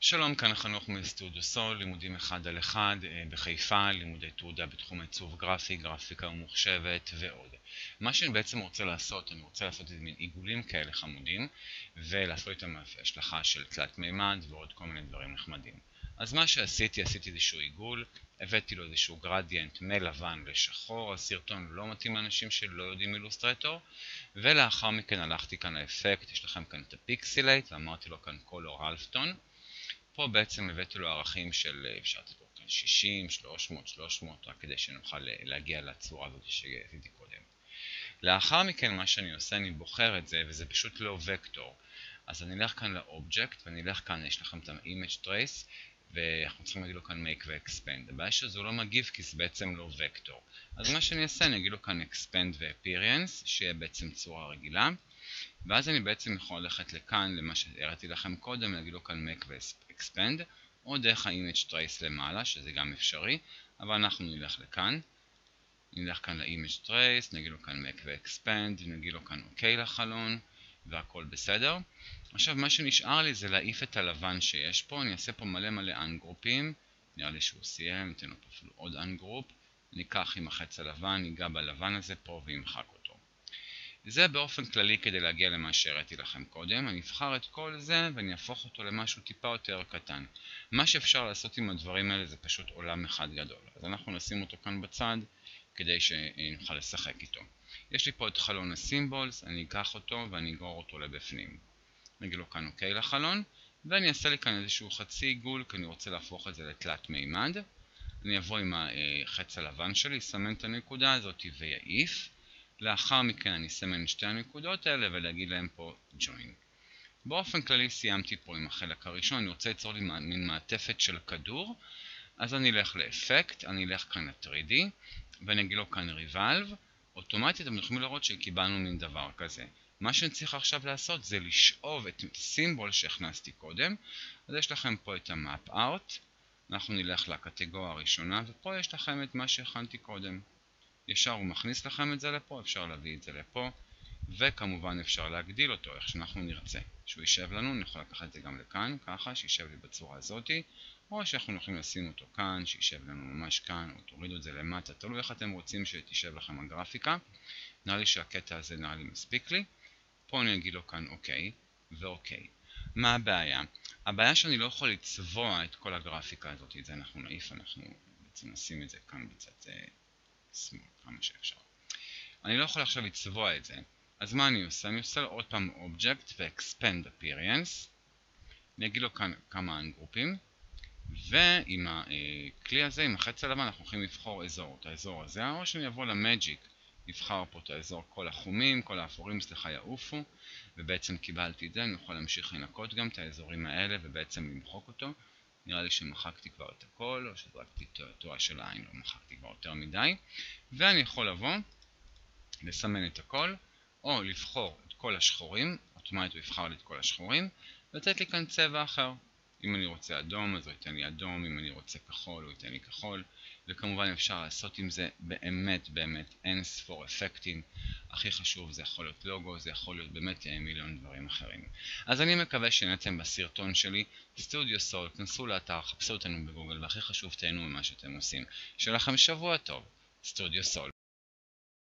שלום, כאן חנוך מסטודיו סול, לימודים אחד על אחד אה, בחיפה, לימודי תעודה בתחום עיצוב גרפי, גרפיקה ממוחשבת ועוד. מה שאני בעצם רוצה לעשות, אני רוצה לעשות איזה מין עיגולים כאלה חמודים ולעשות איתם השלכה של תלת מימד ועוד כל מיני דברים נחמדים. אז מה שעשיתי, עשיתי איזשהו עיגול, הבאתי לו איזשהו gradient מלבן לשחור, הסרטון לא מתאים לאנשים שלא יודעים Illustrator, ולאחר מכן הלכתי כאן לאפקט, יש לכם כאן את ה Pixelate, ואמרתי לו כאן Color Halftone. פה בעצם הבאתי לו ערכים של, אפשר לתת פה כאן 60, 300, 300, רק כדי שנוכל להגיע לצורה הזאת שעשיתי קודם. לאחר מכן מה שאני עושה, אני בוחר את זה, וזה פשוט לא וקטור. אז אני אלך כאן לאובייקט, ואני אלך כאן, יש לכם את ה-image trace, ואנחנו צריכים להגיד לו כאן make ו-expand. הבעיה שזה לא מגיב כי זה בעצם לא וקטור. אז מה שאני אעשה, אני אגיד לו כאן expand ו-appearance, שיהיה בעצם צורה רגילה. ואז אני בעצם יכול ללכת לכאן, למה שהראיתי לכם קודם, להגיד לו כאן make ו-expand, או דרך ה-image trace למעלה, שזה גם אפשרי, אבל אנחנו נלך לכאן. נלך כאן ל-image trace, נגיד לו כאן make ו-expand, נגיד לו כאן OK לחלון, והכל בסדר. עכשיו מה שנשאר לי זה להעיף את הלבן שיש פה, אני אעשה פה מלא מלא ungroup ים, נראה לי שהוא סיים, ניתן לו פה אפילו עוד ungroup, אקח עם החץ הלבן, ניגע בלבן הזה פה וימחק אותו. זה באופן כללי כדי להגיע למה שהראיתי לכם קודם, אני אבחר את כל זה ואני אהפוך אותו למשהו טיפה יותר קטן. מה שאפשר לעשות עם הדברים האלה זה פשוט עולם אחד גדול, אז אנחנו נשים אותו כאן בצד כדי שנוכל לשחק איתו. יש לי פה את חלון הסימבולס, אני אקח אותו ואני אגרור אותו לבפנים. נגיד לו כאן אוקיי לחלון, ואני אעשה לי כאן איזשהו חצי עיגול, כי אני רוצה להפוך את זה לתלת מימד. אני אבוא עם החץ הלבן שלי, אסמן את הנקודה הזאת ויעיף. לאחר מכן אני אסמן שתי הנקודות האלה ולהגיד להם פה join. באופן כללי סיימתי פה עם החלק הראשון, אני רוצה ליצור לי מין מעטפת של כדור, אז אני אלך לאפקט, אני אלך כאן ל-3D, ואני אגיד לו כאן revolve, אוטומטית אתם יכולים לראות שקיבלנו מין דבר כזה. מה שאני צריך עכשיו לעשות זה לשאוב את סימבול שהכנסתי קודם, אז יש לכם פה את art, אנחנו נלך לקטגוריה הראשונה, ופה יש לכם את מה שהכנתי קודם. ישר הוא מכניס לכם את זה לפה, אפשר להביא את זה לפה, וכמובן אפשר להגדיל אותו, איך שאנחנו נרצה. שהוא יישב לנו, אני יכול לקחת את זה גם לכאן, ככה, שישב לי בצורה הזאתי, או שאנחנו יכולים לשים אותו כאן, שישב לנו ממש כאן, או תורידו את זה למטה, תלוי איך אתם רוצים שתישב לכם הגרפיקה. נראה לי שהקטע הזה נראה לי מספיק לי. פה אני אגיד לו כאן אוקיי ואוקיי. מה הבעיה? הבעיה שאני לא יכול לצבוע את כל הגרפיקה הזאת, את זה אנחנו נעיף, אנחנו בעצם נשים את זה כאן בצד שמאל, כמה שאפשר. אני לא יכול עכשיו לצבוע את זה, אז מה אני עושה? אני עושה עוד פעם Object ו-Expand Appearance. אני אגיד לו כאן כמה אנגרופים, ועם הכלי הזה, עם החץ הלבן, אנחנו הולכים לבחור אזור, את האזור הזה, או שאני אבוא למג'יק נבחר פה את האזור כל החומים, כל האפורים, סליחה, יעופו, ובעצם קיבלתי את זה, אני יכול להמשיך לנקות גם את האזורים האלה ובעצם למחוק אותו. נראה לי שמחקתי כבר את הכל, או שזרקתי תואר של העין, לא מחקתי כבר יותר מדי. ואני יכול לבוא, לסמן את הכל, או לבחור את כל השחורים, אוטומטית הוא יבחר לי את כל השחורים, ולתת לי כאן צבע אחר. אם אני רוצה אדום, אז הוא ייתן לי אדום, אם אני רוצה כחול, הוא ייתן לי כחול. וכמובן אפשר לעשות עם זה באמת באמת אין ספור אפקטים. הכי חשוב זה יכול להיות לוגו, זה יכול להיות באמת מיליון דברים אחרים. אז אני מקווה שנהנתם בסרטון שלי, סטודיו סול, כנסו לאתר, חפשו אותנו בגוגל, והכי חשוב תהנו ממה שאתם עושים. שיהיה לכם שבוע טוב, סטודיו סול.